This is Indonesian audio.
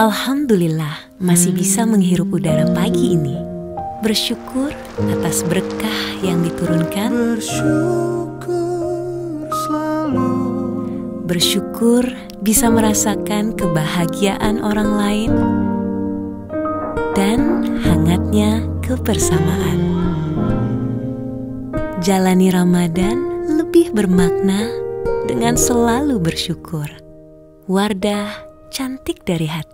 Alhamdulillah masih bisa hmm. menghirup udara pagi ini. Bersyukur atas berkah yang diturunkan. Bersyukur selalu Bersyukur bisa merasakan kebahagiaan orang lain dan hangatnya kebersamaan. Jalani Ramadan lebih bermakna dengan selalu bersyukur. Wardah cantik dari hati.